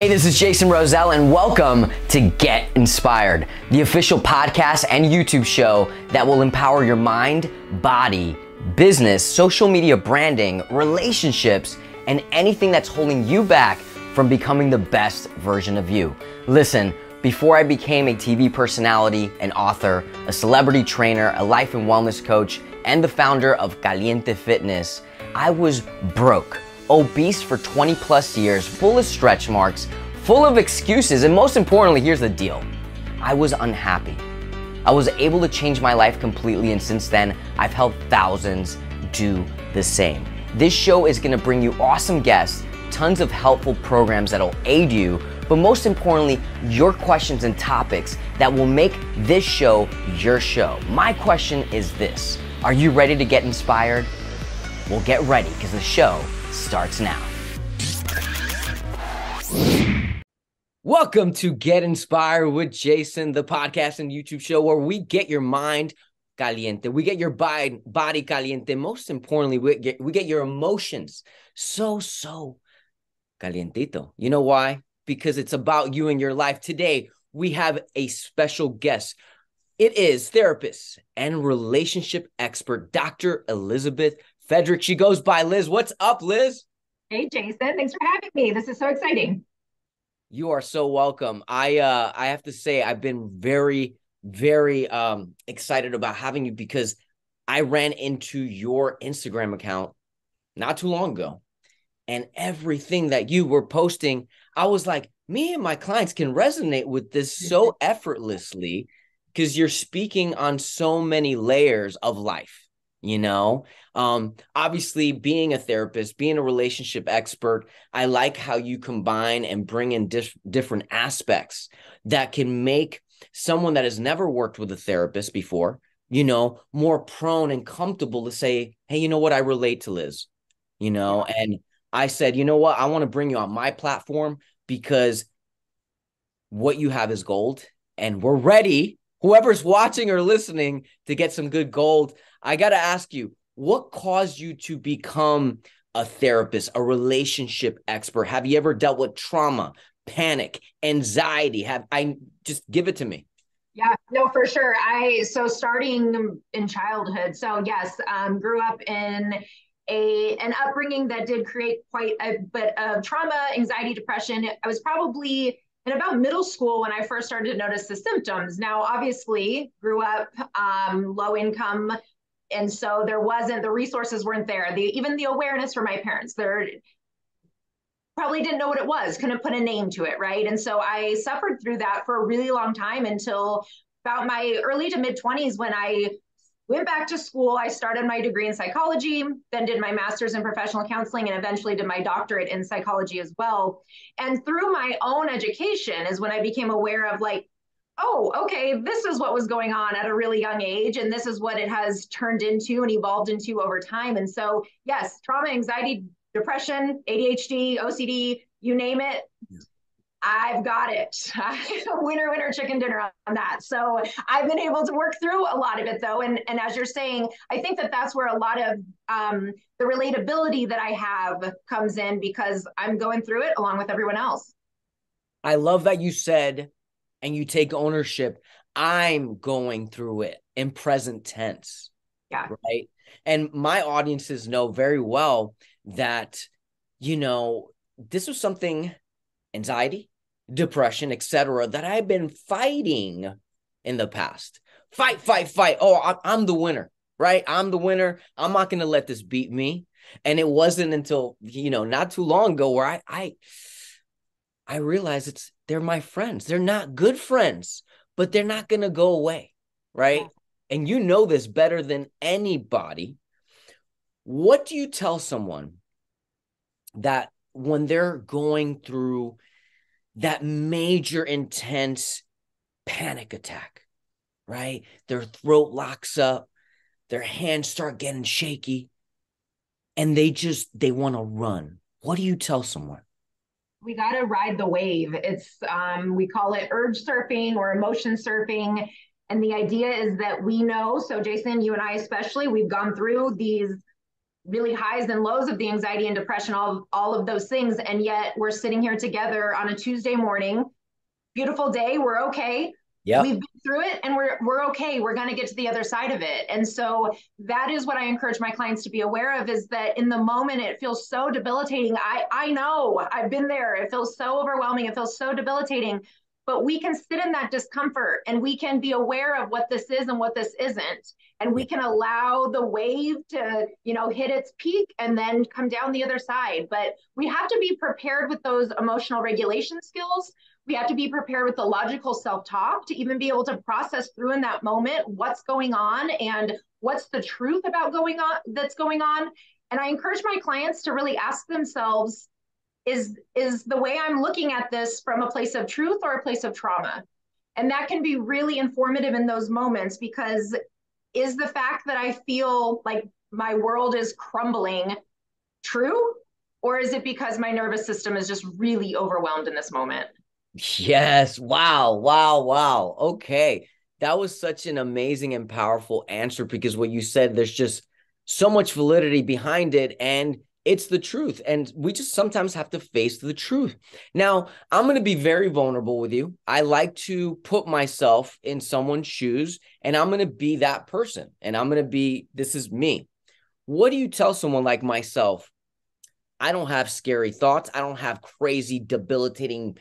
Hey, this is Jason Rosell, and welcome to Get Inspired, the official podcast and YouTube show that will empower your mind, body, business, social media branding, relationships, and anything that's holding you back from becoming the best version of you. Listen, before I became a TV personality, an author, a celebrity trainer, a life and wellness coach, and the founder of Caliente Fitness, I was broke obese for 20 plus years, full of stretch marks, full of excuses, and most importantly, here's the deal I was unhappy. I was able to change my life completely, and since then, I've helped thousands do the same. This show is gonna bring you awesome guests, tons of helpful programs that'll aid you, but most importantly, your questions and topics that will make this show your show. My question is this Are you ready to get inspired? Well, get ready because the show starts now. Welcome to Get Inspired with Jason, the podcast and YouTube show where we get your mind caliente, we get your body caliente. Most importantly, we get, we get your emotions so, so calientito. You know why? Because it's about you and your life. Today, we have a special guest. It is therapist and relationship expert, Dr. Elizabeth Fedrick. She goes by Liz. What's up, Liz? Hey, Jason. Thanks for having me. This is so exciting. You are so welcome. I uh I have to say I've been very very um excited about having you because I ran into your Instagram account not too long ago and everything that you were posting I was like me and my clients can resonate with this so effortlessly because you're speaking on so many layers of life you know? Um obviously being a therapist being a relationship expert i like how you combine and bring in dis- different aspects that can make someone that has never worked with a therapist before you know more prone and comfortable to say hey you know what? I relate to liz you know? And i said you know what? I want to bring you on my platform because what you have is gold and we're ready whoever's watching or listening to get some good gold I got to ask you, what caused you to become a therapist, a relationship expert? Have you ever dealt with trauma, panic, anxiety? Have I just give it to me? Yeah, no, for sure. I so starting in childhood. So yes, um, grew up in a an upbringing that did create quite a bit of trauma, anxiety, depression. I was probably in about middle school when I first started to notice the symptoms. Now, obviously, grew up um, low income and so there wasn't the resources weren't there. The even the awareness for my parents they're probably didn't know what it was couldn't put a name to it right? And so i suffered through that for a really long time until about my early to mid 20s when i went back to school. I started my degree in psychology then did my master's in professional counseling and eventually did my doctorate in psychology as well. And through my own education is when i became aware of like oh, okay, this is what was going on at a really young age, and this is what it has turned into and evolved into over time. And so, yes, trauma, anxiety, depression, ADHD, OCD, you name it. Yeah. I've got it. winner, winner, chicken dinner on that. So I've been able to work through a lot of it though. And, and as you're saying, I think that that's where a lot of um, the relatability that I have comes in because I'm going through it along with everyone else. I love that you said and you take ownership. I'm going through it in present tense. Yeah. Right. And my audiences know very well that, you know, this was something anxiety, depression, etc., that I've been fighting in the past. Fight, fight, fight. Oh, I'm the winner, right? I'm the winner. I'm not going to let this beat me. And it wasn't until, you know, not too long ago where I, I, I realized it's they're my friends. They're not good friends, but they're not going to go away. Right. Yeah. And you know this better than anybody. What do you tell someone that when they're going through that major intense panic attack, right? Their throat locks up, their hands start getting shaky, and they just they want to run. What do you tell someone? We got to ride the wave. It's um, we call it urge surfing or emotion surfing. And the idea is that we know, so Jason, you and I especially, we've gone through these really highs and lows of the anxiety and depression, all, all of those things. And yet we're sitting here together on a Tuesday morning, beautiful day, we're okay. Yeah. We've been through it and we're we're okay. We're going to get to the other side of it. And so that is what I encourage my clients to be aware of is that in the moment it feels so debilitating. I I know. I've been there. It feels so overwhelming. It feels so debilitating. But we can sit in that discomfort and we can be aware of what this is and what this isn't. And we can allow the wave to, you know, hit its peak and then come down the other side. But we have to be prepared with those emotional regulation skills we have to be prepared with the logical self talk to even be able to process through in that moment what's going on and what's the truth about going on that's going on. And I encourage my clients to really ask themselves is is the way I'm looking at this from a place of truth or a place of trauma? And that can be really informative in those moments because is the fact that I feel like my world is crumbling true? Or is it because my nervous system is just really overwhelmed in this moment? Yes. Wow. Wow. Wow. Okay. That was such an amazing and powerful answer because what you said, there's just so much validity behind it. And it's the truth. And we just sometimes have to face the truth. Now, I'm going to be very vulnerable with you. I like to put myself in someone's shoes and I'm going to be that person. And I'm going to be, this is me. What do you tell someone like myself? I don't have scary thoughts. I don't have crazy, debilitating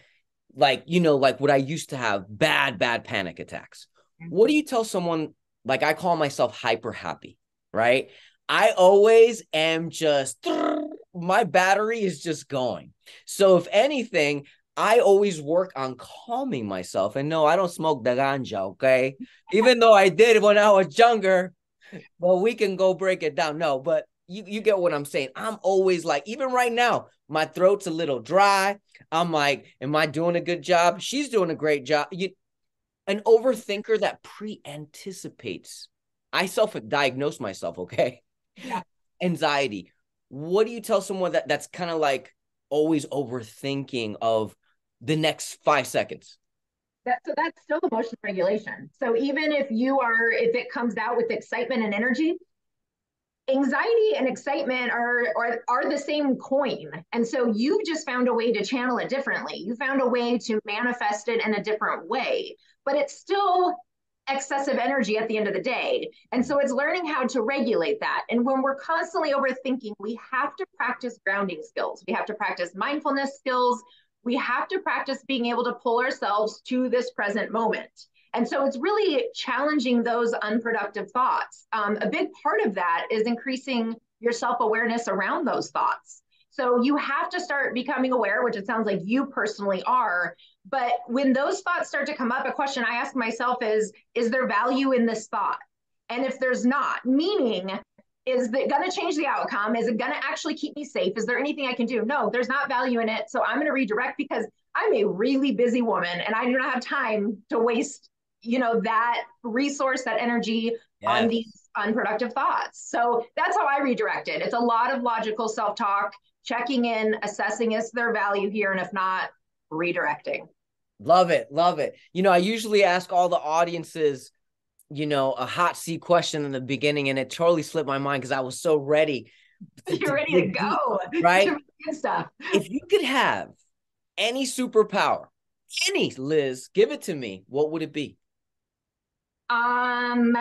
like you know like what i used to have bad bad panic attacks. Mm-hmm. What do you tell someone like i call myself hyper happy right? I always am just my battery is just going. So if anything i always work on calming myself. And no i don't smoke the ganja okay? Even though i did when i was younger but we can go break it down. No but you, you get what i'm saying. I'm always like even right now my throat's a little dry. I'm like, am I doing a good job? She's doing a great job. You, an overthinker that pre-anticipates. I self-diagnose myself, okay? Yeah. Anxiety. What do you tell someone that that's kind of like always overthinking of the next five seconds? That, so that's still emotion regulation. So even if you are, if it comes out with excitement and energy, anxiety and excitement are, are are the same coin. And so you just found a way to channel it differently. You found a way to manifest it in a different way but it's still excessive energy at the end of the day. And so it's learning how to regulate that. And when we're constantly overthinking we have to practice grounding skills. We have to practice mindfulness skills. We have to practice being able to pull ourselves to this present moment and so it's really challenging those unproductive thoughts. Um, a big part of that is increasing your self awareness around those thoughts. So you have to start becoming aware, which it sounds like you personally are. But when those thoughts start to come up, a question I ask myself is Is there value in this thought? And if there's not, meaning, is it going to change the outcome? Is it going to actually keep me safe? Is there anything I can do? No, there's not value in it. So I'm going to redirect because I'm a really busy woman and I do not have time to waste you know that resource that energy yes. on these unproductive thoughts. So that's how i redirect it. It's a lot of logical self-talk checking in assessing is there value here? And if not redirecting. Love it love it. You know i usually ask all the audiences you know a hot seat question in the beginning and it totally slipped my mind because i was so ready you're ready to, to go. right? Stuff. If you could have any superpower any liz give it to me what would it be um,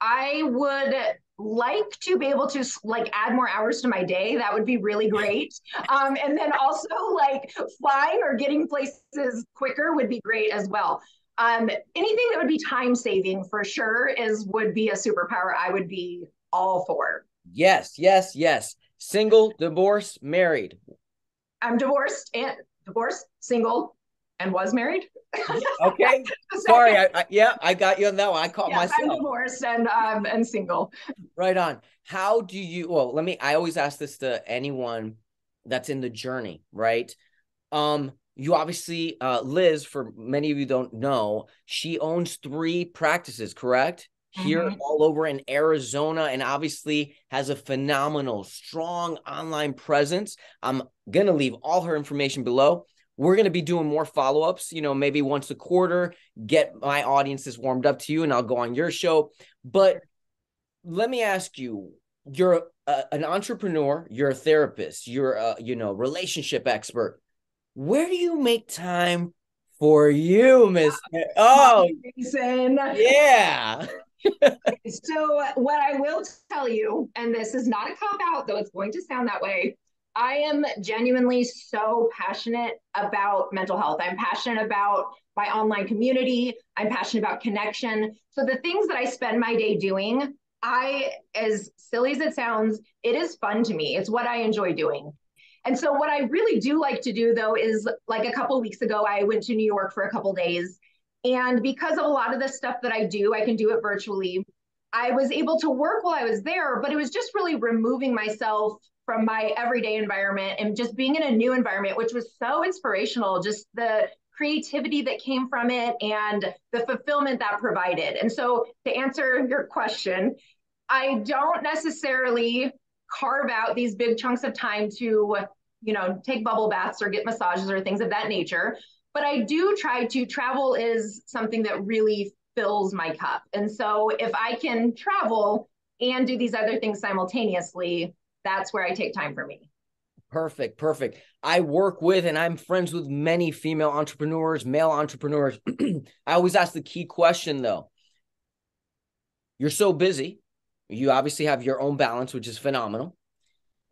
I would like to be able to like add more hours to my day. That would be really great. Um, and then also like flying or getting places quicker would be great as well. Um, anything that would be time saving for sure is would be a superpower I would be all for. Yes, yes, yes. Single, divorced, married. I'm divorced and divorced, single, and was married. okay. Sorry. I, I, yeah, I got you on that one. I caught yes, myself. I'm divorced and um and single. Right on. How do you? Well, let me. I always ask this to anyone that's in the journey, right? Um, you obviously, uh, Liz, for many of you don't know, she owns three practices, correct? Here, mm-hmm. all over in Arizona, and obviously has a phenomenal, strong online presence. I'm gonna leave all her information below we're going to be doing more follow-ups you know maybe once a quarter get my audiences warmed up to you and i'll go on your show but let me ask you you're a, an entrepreneur, you're a therapist, you're a you know relationship expert. Where do you make time for you, Miss? Oh, Jason. Yeah. so what I will tell you, and this is not a cop out, though it's going to sound that way. I am genuinely so passionate about mental health. I'm passionate about my online community. I'm passionate about connection. So the things that I spend my day doing, I, as silly as it sounds, it is fun to me. It's what I enjoy doing. And so what I really do like to do though is like a couple weeks ago, I went to New York for a couple days. And because of a lot of the stuff that I do, I can do it virtually. I was able to work while I was there, but it was just really removing myself from my everyday environment and just being in a new environment, which was so inspirational. Just the creativity that came from it and the fulfillment that provided. And so, to answer your question, I don't necessarily carve out these big chunks of time to, you know, take bubble baths or get massages or things of that nature. But I do try to travel is something that really fills my cup. And so if I can travel and do these other things simultaneously, that's where I take time for me. Perfect, perfect. I work with and I'm friends with many female entrepreneurs, male entrepreneurs. I always ask the key question though. You're so busy. You obviously have your own balance, which is phenomenal.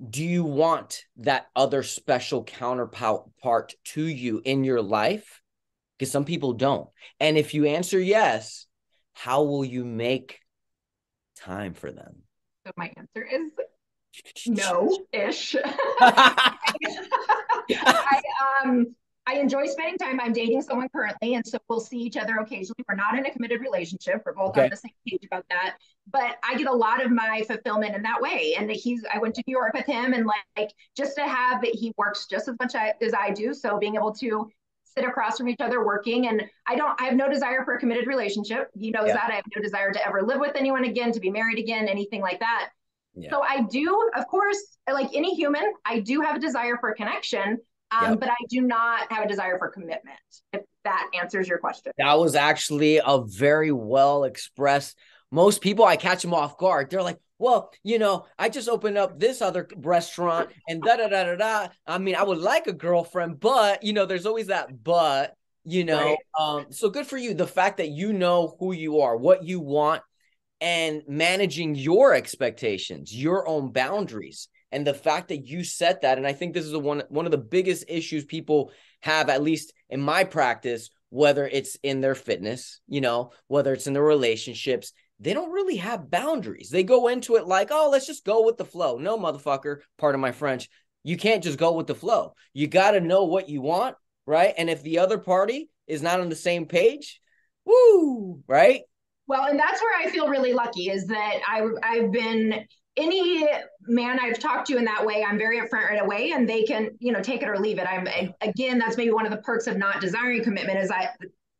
Do you want that other special counterpart to you in your life? Because some people don't. And if you answer yes, how will you make time for them? So my answer is no ish. I, um, I enjoy spending time. I'm dating someone currently, and so we'll see each other occasionally. We're not in a committed relationship. We're both okay. on the same page about that. But I get a lot of my fulfillment in that way. And he's, I went to New York with him, and like just to have that he works just as much as I do. So being able to sit across from each other working, and I don't, I have no desire for a committed relationship. He knows yeah. that. I have no desire to ever live with anyone again, to be married again, anything like that. Yeah. So I do, of course, like any human, I do have a desire for connection um, yep. but I do not have a desire for commitment. If that answers your question. That was actually a very well expressed. Most people, I catch them off guard. They're like, well, you know, I just opened up this other restaurant and da da da da da. I mean, I would like a girlfriend, but you know, there's always that but, you know. Right. Um, so good for you. The fact that you know who you are, what you want, and managing your expectations, your own boundaries and the fact that you set that. And i think this is the one one of the biggest issues people have at least in my practice whether it's in their fitness you know whether it's in their relationships they don't really have boundaries. They go into it like oh let's just go with the flow. No motherfucker part of my french. You can't just go with the flow. You got to know what you want right? And if the other party is not on the same page woo right well, and that's where I feel really lucky is that I I've been any man I've talked to in that way, I'm very upfront right away, and they can, you know, take it or leave it. I'm again, that's maybe one of the perks of not desiring commitment is I,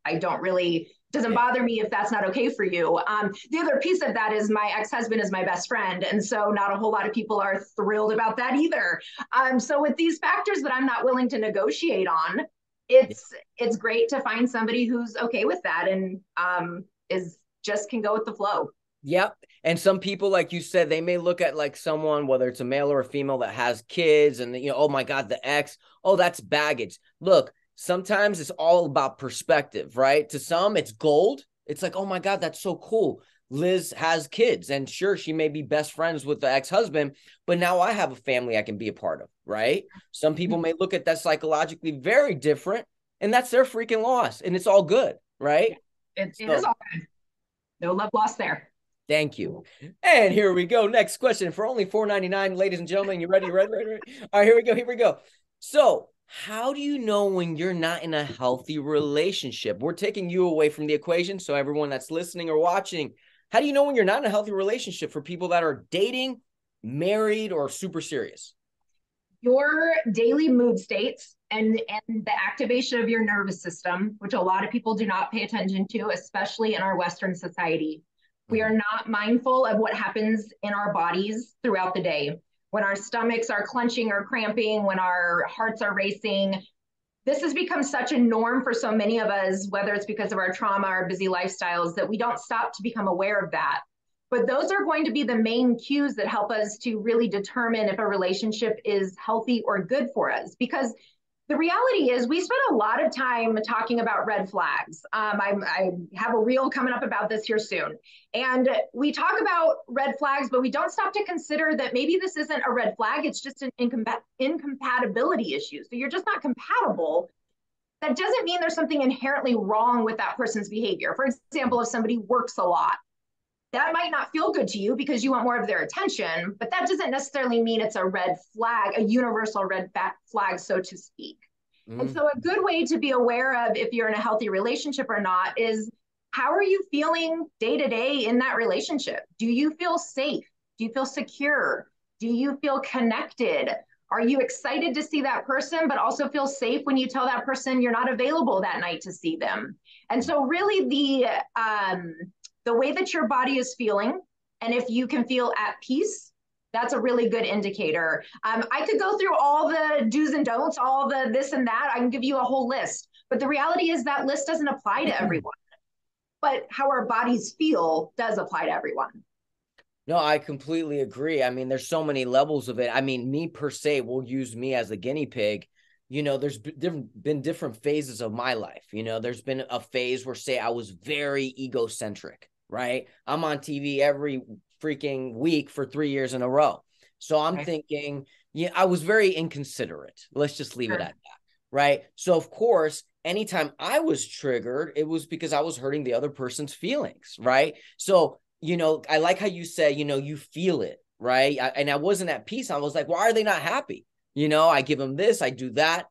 I don't really doesn't bother me if that's not okay for you. Um, the other piece of that is my ex-husband is my best friend, and so not a whole lot of people are thrilled about that either. Um, so with these factors that I'm not willing to negotiate on, it's it's great to find somebody who's okay with that and um, is just can go with the flow. Yep. And some people, like you said, they may look at like someone, whether it's a male or a female that has kids, and you know, oh my God, the ex, oh, that's baggage. Look, sometimes it's all about perspective, right? To some, it's gold. It's like, oh my God, that's so cool. Liz has kids, and sure, she may be best friends with the ex husband, but now I have a family I can be a part of, right? Some people may look at that psychologically very different, and that's their freaking loss, and it's all good, right? It, it so, is all good. No love lost there. Thank you. And here we go. Next question for only four ninety nine, ladies and gentlemen. You ready? Ready? Ready? Ready? All right, here we go. Here we go. So, how do you know when you're not in a healthy relationship? We're taking you away from the equation. So, everyone that's listening or watching, how do you know when you're not in a healthy relationship for people that are dating, married, or super serious? Your daily mood states and, and the activation of your nervous system, which a lot of people do not pay attention to, especially in our Western society. We are mm-hmm. not mindful of what happens in our bodies throughout the day. When our stomachs are clenching or cramping, when our hearts are racing, this has become such a norm for so many of us, whether it's because of our trauma or busy lifestyles, that we don't stop to become aware of that. but those are going to be the main cues that help us to really determine if a relationship is healthy or good for us. Because the reality is, we spend a lot of time talking about red flags. Um, I, I, have a reel coming up about this here soon. And we talk about red flags, but we don't stop to consider that maybe this isn't a red flag, it's just an incompat- incompatibility issue. So you're just not compatible. That doesn't mean there's something inherently wrong with that person's behavior. For example, if somebody works a lot, that might not feel good to you because you want more of their attention, but that doesn't necessarily mean it's a red flag, a universal red flag, so to speak. Mm. And so, a good way to be aware of if you're in a healthy relationship or not is how are you feeling day to day in that relationship? Do you feel safe? Do you feel secure? Do you feel connected? Are you excited to see that person, but also feel safe when you tell that person you're not available that night to see them? And so, really, the um, the way that your body is feeling, and if you can feel at peace, that's a really good indicator. Um, I could go through all the do's and don'ts, all the this and that. I can give you a whole list. But the reality is that list doesn't apply to everyone. But how our bodies feel does apply to everyone. No, I completely agree. I mean, there's so many levels of it. I mean, me per se, we'll use me as a guinea pig. You know, there's been different phases of my life. You know, there's been a phase where, say, I was very egocentric right? I'm on TV every freaking week for three years in a row. So I'm right. thinking, yeah, I was very inconsiderate. Let's just leave sure. it at that. Right. So, of course, anytime I was triggered, it was because I was hurting the other person's feelings. Right. So, you know, I like how you say, you know, you feel it. Right. I, and I wasn't at peace. I was like, why are they not happy? You know, I give them this, I do that.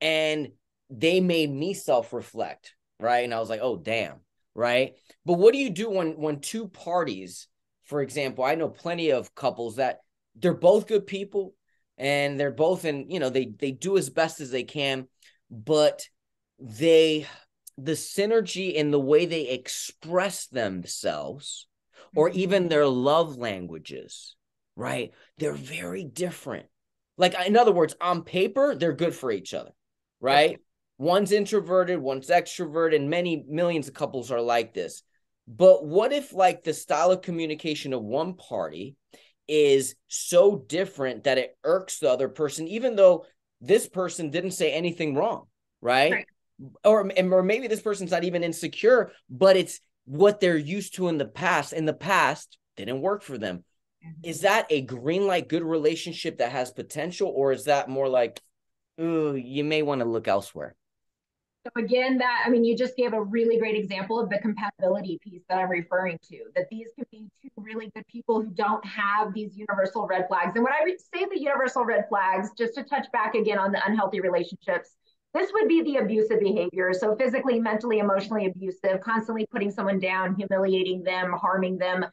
And they made me self reflect. Right. And I was like, oh, damn right? But what do you do when when two parties, for example, I know plenty of couples that they're both good people and they're both in, you know, they they do as best as they can, but they the synergy in the way they express themselves or mm-hmm. even their love languages, right? They're very different. Like in other words, on paper, they're good for each other, right? One's introverted, one's extroverted, and many millions of couples are like this. But what if, like, the style of communication of one party is so different that it irks the other person, even though this person didn't say anything wrong, right? right. Or, or maybe this person's not even insecure, but it's what they're used to in the past. In the past, didn't work for them. Mm-hmm. Is that a green light, good relationship that has potential, or is that more like, ooh, you may want to look elsewhere? So again, that I mean, you just gave a really great example of the compatibility piece that I'm referring to. That these could be two really good people who don't have these universal red flags. And when I say the universal red flags, just to touch back again on the unhealthy relationships, this would be the abusive behavior. So physically, mentally, emotionally abusive, constantly putting someone down, humiliating them, harming them,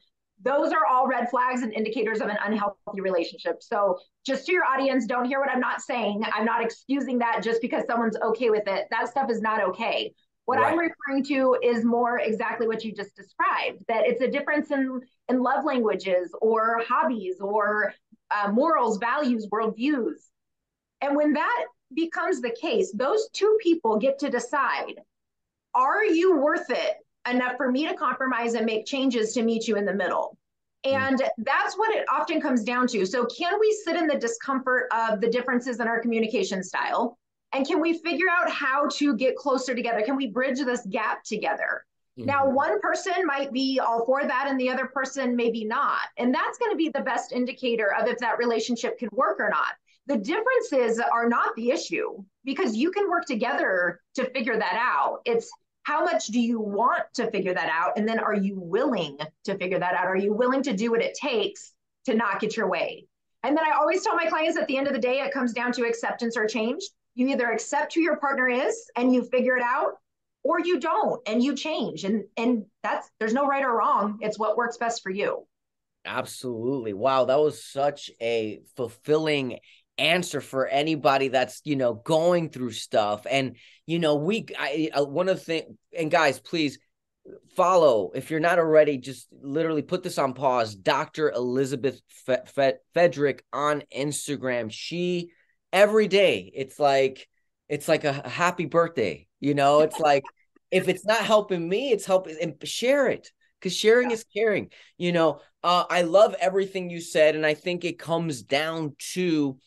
those are all red flags and indicators of an unhealthy relationship. So, just to your audience, don't hear what I'm not saying. I'm not excusing that just because someone's okay with it. That stuff is not okay. What right. I'm referring to is more exactly what you just described that it's a difference in, in love languages or hobbies or uh, morals, values, worldviews. And when that becomes the case, those two people get to decide are you worth it enough for me to compromise and make changes to meet you in the middle. Hmm. And that's what it often comes down to. So, can we sit in the discomfort of the differences in our communication style? And can we figure out how to get closer together? Can we bridge this gap together? Mm-hmm. Now, one person might be all for that, and the other person maybe not. And that's going to be the best indicator of if that relationship can work or not. The differences are not the issue because you can work together to figure that out. It's how much do you want to figure that out? And then are you willing to figure that out? Are you willing to do what it takes to not get your way? And then I always tell my clients at the end of the day, it comes down to acceptance or change. You either accept who your partner is and you figure it out, or you don't and you change. And and that's there's no right or wrong. It's what works best for you. Absolutely. Wow, that was such a fulfilling answer for anybody that's you know going through stuff and you know we I, uh, one of the things and guys please follow if you're not already just literally put this on pause dr elizabeth Fe- Fe- fedrick on instagram she every day it's like it's like a happy birthday you know it's like if it's not helping me it's helping and share it because sharing yeah. is caring. You know, uh, I love everything you said, and I think it comes down to,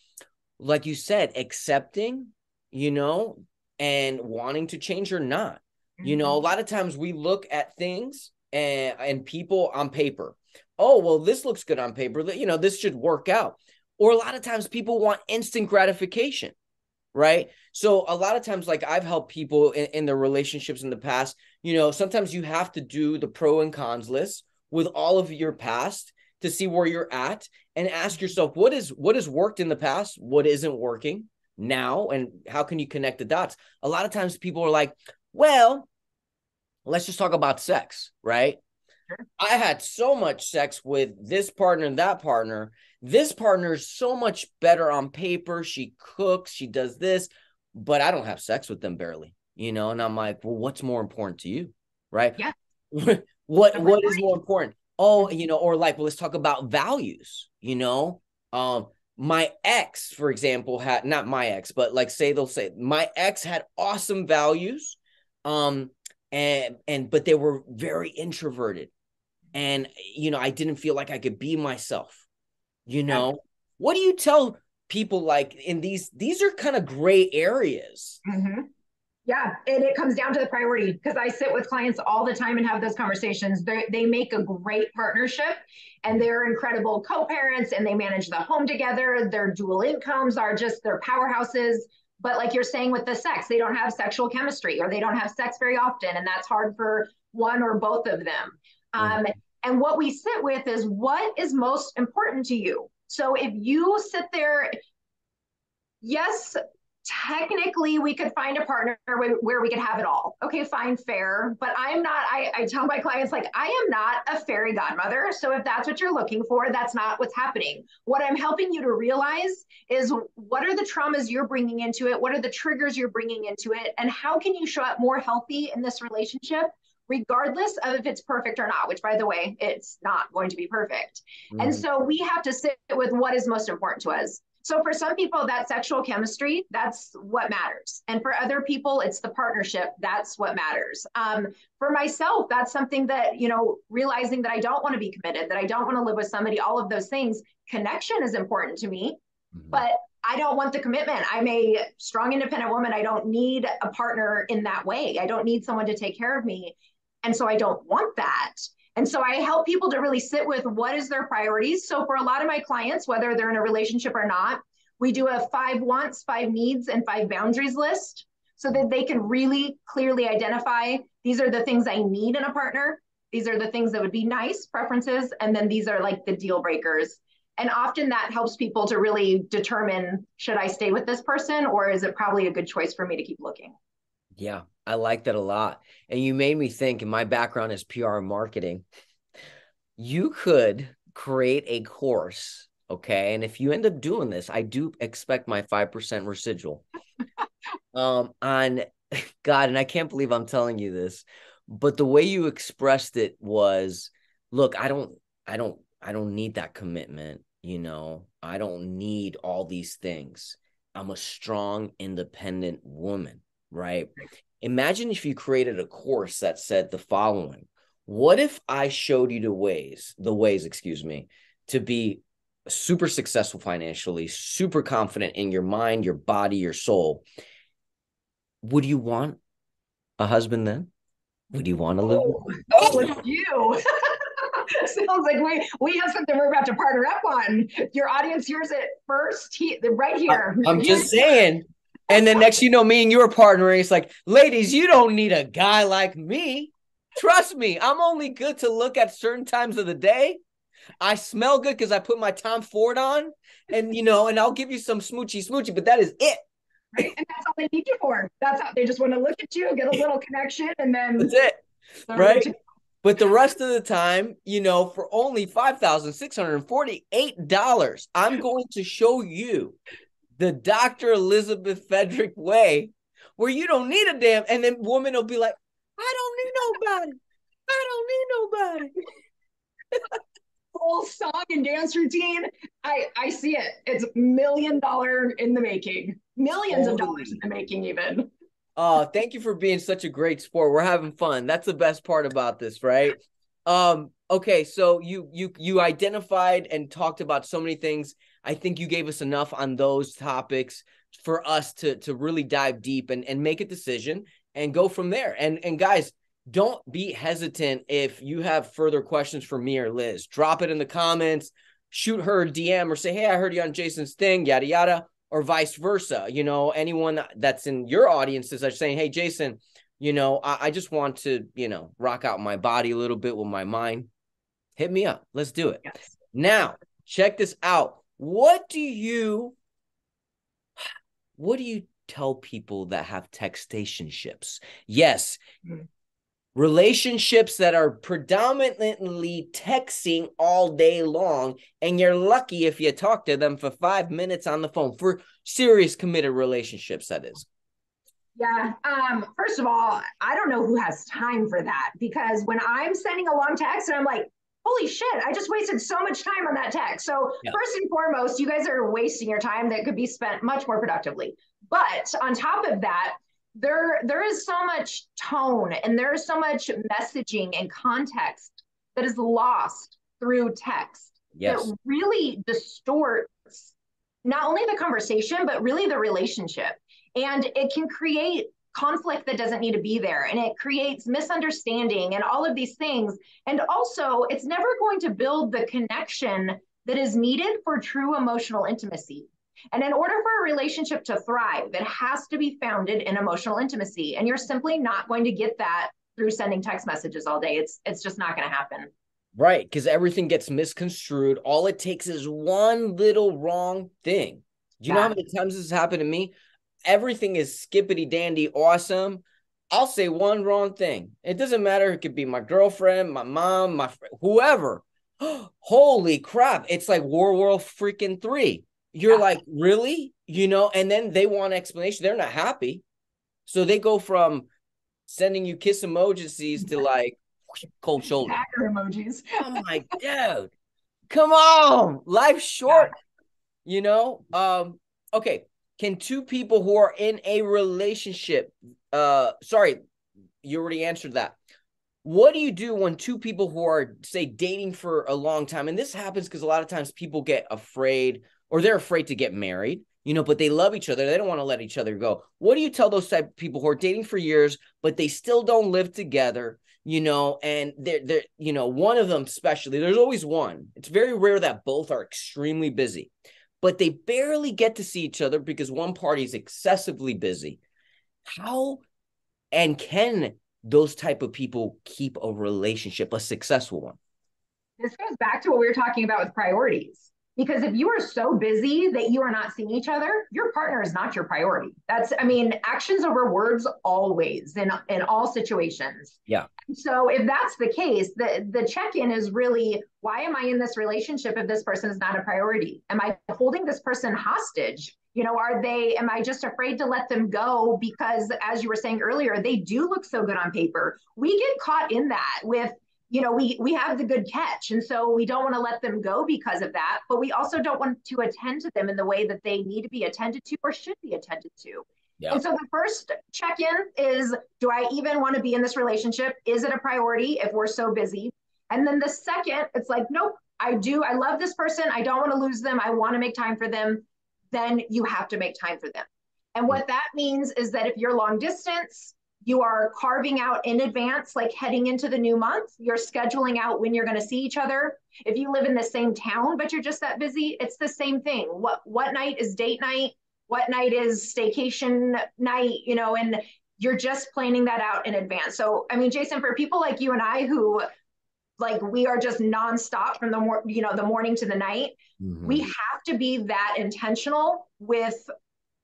like you said, accepting, you know, and wanting to change or not. Mm-hmm. You know, a mm-hmm. lot of times we look at things and and people on paper. Oh, well, this looks good on paper. You know, this should work out. Or a lot of times people want instant gratification right? So a lot of times, like I've helped people in, in their relationships in the past, you know, sometimes you have to do the pro and cons list with all of your past to see where you're at and ask yourself what is what has worked in the past, what isn't working now, and how can you connect the dots? A lot of times people are like, well, let's just talk about sex, right? Sure. I had so much sex with this partner and that partner this partner is so much better on paper. She cooks, she does this, but I don't have sex with them barely, you know? And I'm like, well, what's more important to you? Right. Yeah. what what is more important? Oh, you know, or like, well, let's talk about values, you know? Um, my ex, for example, had not my ex, but like say they'll say my ex had awesome values. Um, and and but they were very introverted. And you know, I didn't feel like I could be myself you know yeah. what do you tell people like in these these are kind of gray areas mm-hmm. Yeah and it comes down to the priority because i sit with clients all the time and have those conversations they, they make a great partnership and they're incredible co-parents and they manage the home together their dual incomes are just their powerhouses but like you're saying with the sex they don't have sexual chemistry or they don't have sex very often and that's hard for one or both of them mm-hmm. um, and what we sit with is what is most important to you. So if you sit there, yes, technically we could find a partner where we could have it all. Okay, fine, fair. But I'm not, I, I tell my clients, like, I am not a fairy godmother. So if that's what you're looking for, that's not what's happening. What I'm helping you to realize is what are the traumas you're bringing into it? What are the triggers you're bringing into it? And how can you show up more healthy in this relationship regardless of if it's perfect or not, which by the way, it's not going to be perfect. Mm. And so we have to sit with what is most important to us. So for some people, that sexual chemistry, that's what matters. And for other people, it's the partnership. That's what matters. Um, for myself, that's something that, you know, realizing that I don't want to be committed, that I don't want to live with somebody, all of those things, connection is important to me. Mm-hmm. But I don't want the commitment. I'm a strong, independent woman. I don't need a partner in that way. I don't need someone to take care of me. And so I don't want that. And so I help people to really sit with what is their priorities. So for a lot of my clients, whether they're in a relationship or not, we do a five wants, five needs, and five boundaries list so that they can really clearly identify these are the things I need in a partner. These are the things that would be nice preferences. And then these are like the deal breakers. And often that helps people to really determine should I stay with this person or is it probably a good choice for me to keep looking? Yeah, I like that a lot. And you made me think, and my background is PR and marketing. You could create a course, okay? And if you end up doing this, I do expect my 5% residual um, on God. And I can't believe I'm telling you this, but the way you expressed it was look, I don't, I don't, I don't need that commitment. You know, I don't need all these things. I'm a strong, independent woman right? Imagine if you created a course that said the following. What if I showed you the ways, the ways, excuse me, to be super successful financially, super confident in your mind, your body, your soul? Would you want a husband then? Would you want to live? Oh, oh with you. Sounds like we we have something we're about to partner up on. Your audience hears it first, he, right here. I'm just saying and then next you know, me and you are partnering. It's like, ladies, you don't need a guy like me. Trust me, I'm only good to look at certain times of the day. I smell good because I put my Tom Ford on, and you know, and I'll give you some smoochy smoochy, but that is it. Right. And that's all they need you for. That's how they just want to look at you, get a little connection, and then that's it. Right. But the rest of the time, you know, for only $5,648, I'm going to show you the Dr. Elizabeth Fedrick way, where you don't need a damn, and then woman will be like, I don't need nobody. I don't need nobody. Whole song and dance routine. I I see it. It's million dollar in the making. Millions of dollars in the making, even. Oh, thank you for being such a great sport. We're having fun. That's the best part about this, right? Um, okay, so you you you identified and talked about so many things. I think you gave us enough on those topics for us to to really dive deep and and make a decision and go from there. And and guys, don't be hesitant if you have further questions for me or Liz. Drop it in the comments, shoot her a DM or say, "Hey, I heard you on Jason's thing," yada yada, or vice versa. You know, anyone that's in your audiences are saying, "Hey, Jason." you know, I, I just want to, you know, rock out my body a little bit with my mind. Hit me up. Let's do it. Yes. Now, check this out. What do you what do you tell people that have textationships? Yes. Mm-hmm. Relationships that are predominantly texting all day long, and you're lucky if you talk to them for five minutes on the phone for serious committed relationships, that is. Yeah. Um, first of all, I don't know who has time for that because when I'm sending a long text and I'm like, holy shit, I just wasted so much time on that text. So, yeah. first and foremost, you guys are wasting your time that could be spent much more productively. But on top of that, there there is so much tone and there is so much messaging and context that is lost through text yes. that really distorts not only the conversation but really the relationship and it can create conflict that doesn't need to be there and it creates misunderstanding and all of these things. And also it's never going to build the connection that is needed for true emotional intimacy. And in order for a relationship to thrive it has to be founded in emotional intimacy. And you're simply not going to get that through sending text messages all day. It's it's just not going to happen. Right because everything gets misconstrued. All it takes is one little wrong thing. Do you yeah. know how many times this has happened to me everything is skippity dandy awesome. I'll say one wrong thing. It doesn't matter. It could be my girlfriend, my mom, my whoever. Holy crap. It's like War World freaking three. You're yeah. like, really? You know, and then they want explanation. They're not happy. So they go from sending you kiss emojis to like cold shoulder. Hacker emojis. I'm like, dude, come on. Life's short. You know? Um, okay can two people who are in a relationship uh sorry you already answered that. What do you do when two people who are say dating for a long time and this happens because a lot of times people get afraid or they're afraid to get married you know but they love each other they don't want to let each other go. What do you tell those type of people who are dating for years but they still don't live together you know and they're they're you know one of them especially there's always one. It's very rare that both are extremely busy but they barely get to see each other because one party is excessively busy. How and can those type of people keep a relationship a successful one? This goes back to what we were talking about with priorities. Because if you are so busy that you are not seeing each other, your partner is not your priority. That's, I mean, actions over words always in in all situations. Yeah. So if that's the case, the the check-in is really why am I in this relationship if this person is not a priority? Am I holding this person hostage? You know, are they, am I just afraid to let them go because, as you were saying earlier, they do look so good on paper? We get caught in that with you know we we have the good catch. And so we don't want to let them go because of that but we also don't want to attend to them in the way that they need to be attended to or should be attended to. Yeah. and so the first check-in is do i even want to be in this relationship? Is it a priority if we're so busy? And then the second it's like nope i do i love this person. I don't want to lose them. I want to make time for them. Then you have to make time for them. And hmm. what that means is that if you're long distance you are carving out in advance, like heading into the new month. You're scheduling out when you're going to see each other. If you live in the same town, but you're just that busy, it's the same thing. What what night is date night? What night is staycation night? You know, and you're just planning that out in advance. So, I mean, Jason, for people like you and I who like we are just nonstop from the mor- you know the morning to the night, mm-hmm. we have to be that intentional with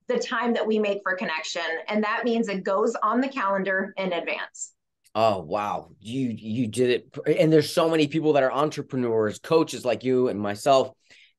the time that we make for connection. And that means it goes on the calendar in advance. Oh wow, you you did it. And there's so many people that are entrepreneurs, coaches like you and myself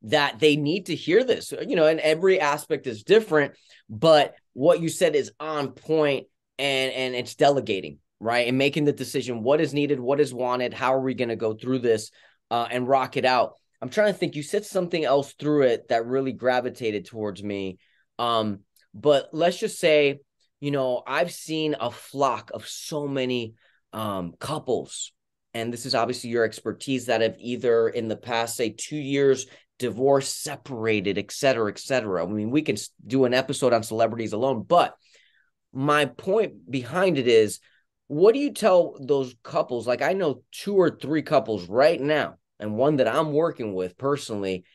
that they need to hear this. You know, and every aspect is different, but what you said is on point and and it's delegating, right? And making the decision what is needed, what is wanted, how are we going to go through this uh, and rock it out. I'm trying to think you said something else through it that really gravitated towards me um, but let's just say, you know, I've seen a flock of so many um, couples and this is obviously your expertise that have either in the past say two years divorced separated et cetera et cetera. I mean we can do an episode on celebrities alone but my point behind it is what do you tell those couples? Like i know two or three couples right now and one that i'm working with personally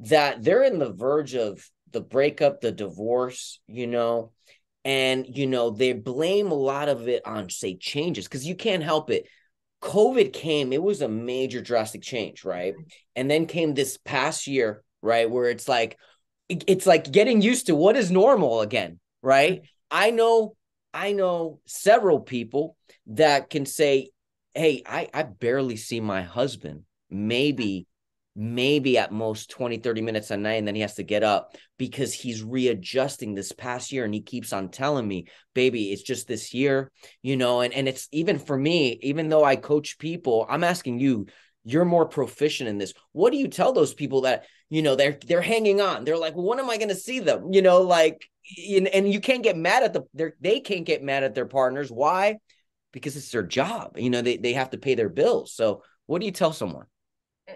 that they're in the verge of the breakup the divorce you know and you know they blame a lot of it on say changes because you can't help it COVID came, it was a major drastic change, right? And then came this past year, right, where it's like it's like getting used to what is normal again, right? I know I know several people that can say, "Hey, I I barely see my husband maybe maybe at most 20 30 minutes a night and then he has to get up because he's readjusting this past year and he keeps on telling me baby it's just this year you know and and it's even for me even though i coach people i'm asking you you're more proficient in this. What do you tell those people that you know they're they're hanging on? They're like well, when am i going to see them? You know like and you can't get mad at the they they can't get mad at their partners. Why? Because it's their job you know they, they have to pay their bills. So what do you tell someone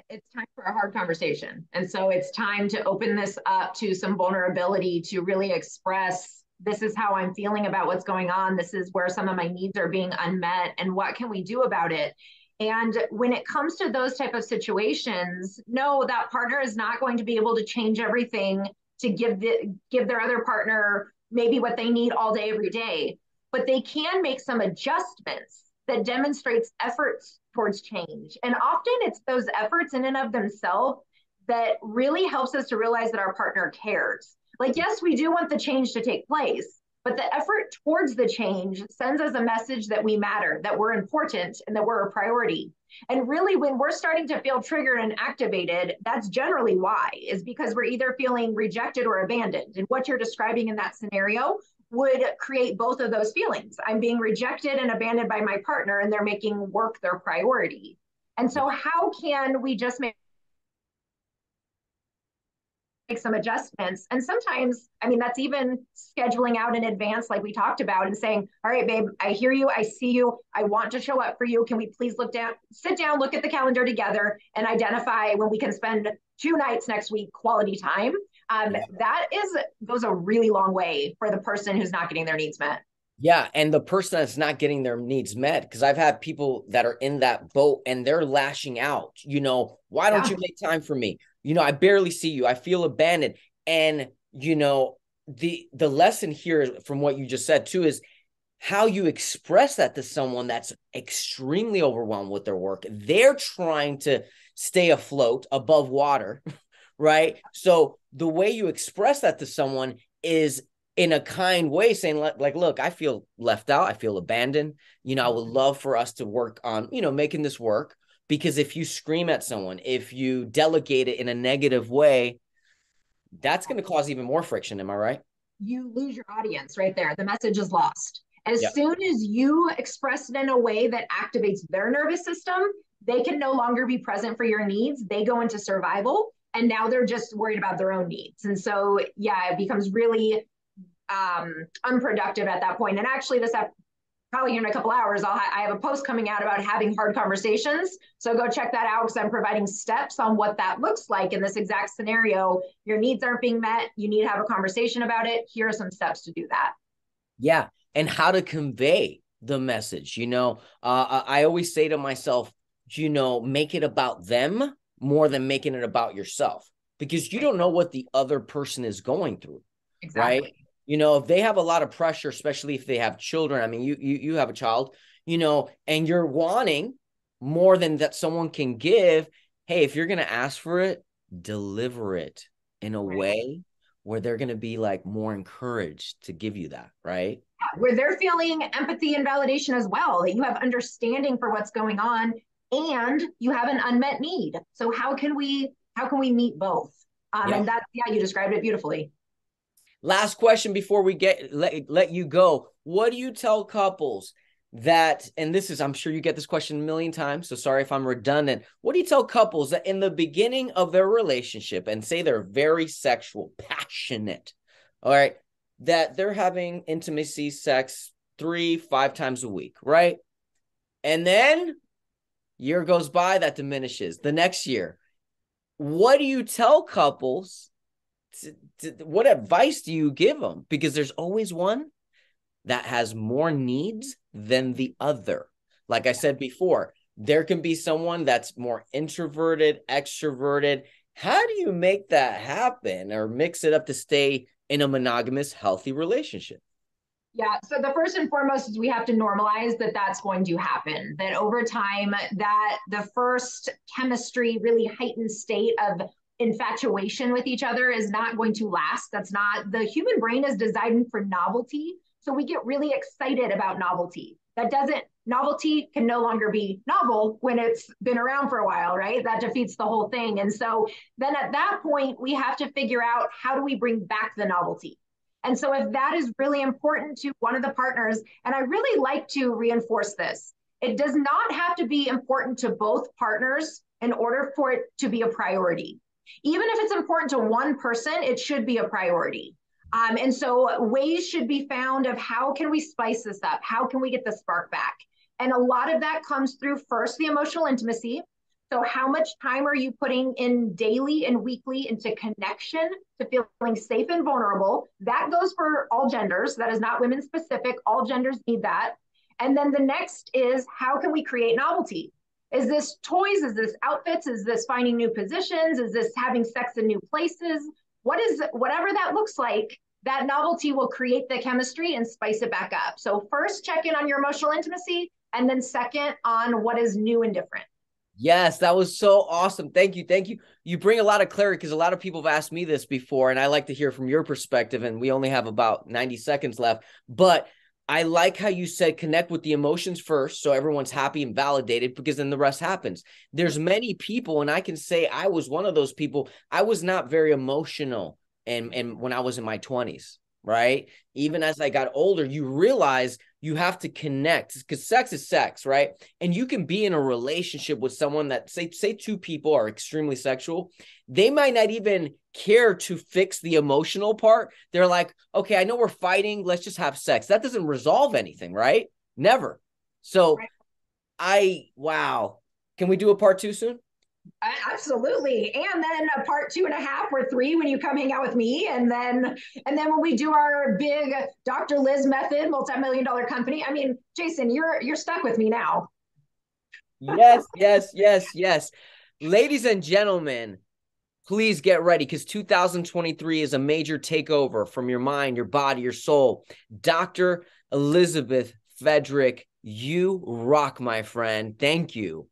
it's time for a hard conversation. And so it's time to open this up to some vulnerability to really express this is how I'm feeling about what's going on. This is where some of my needs are being unmet and what can we do about it? And when it comes to those type of situations, no, that partner is not going to be able to change everything to give the give their other partner maybe what they need all day every day, but they can make some adjustments that demonstrates efforts towards change. And often it's those efforts in and of themselves that really helps us to realize that our partner cares. Like, yes, we do want the change to take place, but the effort towards the change sends us a message that we matter, that we're important, and that we're a priority. And really, when we're starting to feel triggered and activated, that's generally why, is because we're either feeling rejected or abandoned. And what you're describing in that scenario would create both of those feelings. I'm being rejected and abandoned by my partner, and they're making work their priority. And so, how can we just make some adjustments. And sometimes, I mean, that's even scheduling out in advance, like we talked about, and saying, All right, babe, I hear you. I see you. I want to show up for you. Can we please look down, sit down, look at the calendar together, and identify when we can spend two nights next week quality time? Um, that is goes a really long way for the person who's not getting their needs met. Yeah, and the person that's not getting their needs met, because I've had people that are in that boat and they're lashing out. You know, why don't yeah. you make time for me? You know, I barely see you. I feel abandoned. And you know, the the lesson here from what you just said too is how you express that to someone that's extremely overwhelmed with their work. They're trying to stay afloat above water, right? So the way you express that to someone is in a kind way saying like look i feel left out. I feel abandoned. You know i would mm-hmm. love for us to work on you know making this work. Because if you scream at someone if you delegate it in a negative way that's going to cause even more friction am i right? You lose your audience right there. The message is lost. As yep. soon as you express it in a way that activates their nervous system they can no longer be present for your needs. They go into survival and now they're just worried about their own needs. And so yeah it becomes really um, unproductive at that point. And actually this probably in a couple hours I'll ha- i have a post coming out about having hard conversations. So go check that out because i'm providing steps on what that looks like in this exact scenario. Your needs aren't being met. You need to have a conversation about it. Here are some steps to do that. Yeah. And how to convey the message you know? Uh, i always say to myself you know make it about them more than making it about yourself because you don't know what the other person is going through. Exactly. Right. You know, if they have a lot of pressure, especially if they have children, I mean, you you you have a child, you know, and you're wanting more than that someone can give. Hey, if you're gonna ask for it, deliver it in a right. way where they're gonna be like more encouraged to give you that, right? Where they're feeling empathy and validation as well. That you have understanding for what's going on and you have an unmet need. So how can we how can we meet both? Um, yeah. And that yeah, you described it beautifully. Last question before we get let, let you go. What do you tell couples that and this is I'm sure you get this question a million times, so sorry if I'm redundant. What do you tell couples that in the beginning of their relationship and say they're very sexual, passionate, all right, that they're having intimacy sex 3 5 times a week, right? And then Year goes by, that diminishes. The next year, what do you tell couples? To, to, what advice do you give them? Because there's always one that has more needs than the other. Like I said before, there can be someone that's more introverted, extroverted. How do you make that happen or mix it up to stay in a monogamous, healthy relationship? Yeah. So the first and foremost is we have to normalize that that's going to happen. That over time, that the first chemistry, really heightened state of infatuation with each other is not going to last. That's not the human brain is designed for novelty. So we get really excited about novelty. That doesn't novelty can no longer be novel when it's been around for a while, right? That defeats the whole thing. And so then at that point, we have to figure out how do we bring back the novelty? And so if that is really important to one of the partners, and I really like to reinforce this, it does not have to be important to both partners in order for it to be a priority. Even if it's important to one person, it should be a priority. Um, and so ways should be found of how can we spice this up? How can we get the spark back? And a lot of that comes through first the emotional intimacy. So, how much time are you putting in daily and weekly into connection to feeling safe and vulnerable? That goes for all genders. That is not women specific. All genders need that. And then the next is how can we create novelty? Is this toys? Is this outfits? Is this finding new positions? Is this having sex in new places? What is whatever that looks like? That novelty will create the chemistry and spice it back up. So, first, check in on your emotional intimacy. And then, second, on what is new and different. Yes, that was so awesome. Thank you. Thank you. You bring a lot of clarity because a lot of people have asked me this before, and I like to hear from your perspective. And we only have about 90 seconds left. But I like how you said connect with the emotions first so everyone's happy and validated because then the rest happens. There's many people, and I can say I was one of those people. I was not very emotional and, and when I was in my 20s right? Even as I got older, you realize you have to connect because sex is sex, right? And you can be in a relationship with someone that say say two people are extremely sexual, they might not even care to fix the emotional part. They're like, "Okay, I know we're fighting, let's just have sex." That doesn't resolve anything, right? Never. So. I wow. Can we do a part 2 soon? Absolutely. And then a part two and a half or three when you come hang out with me. And then and then when we do our big Dr. Liz method, multi-million dollar company. I mean, Jason, you're you're stuck with me now. yes, yes, yes, yes. Ladies and gentlemen, please get ready because 2023 is a major takeover from your mind, your body, your soul. Dr. Elizabeth Fedrick, you rock, my friend. Thank you.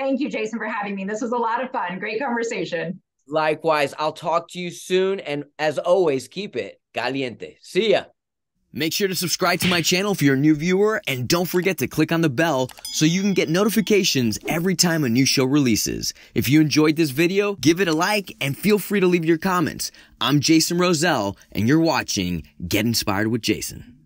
Thank you, Jason, for having me. This was a lot of fun. Great conversation. Likewise, I'll talk to you soon. And as always, keep it caliente. See ya. Make sure to subscribe to my channel if you're a new viewer and don't forget to click on the bell so you can get notifications every time a new show releases. If you enjoyed this video, give it a like and feel free to leave your comments. I'm Jason Rosell and you're watching Get Inspired with Jason.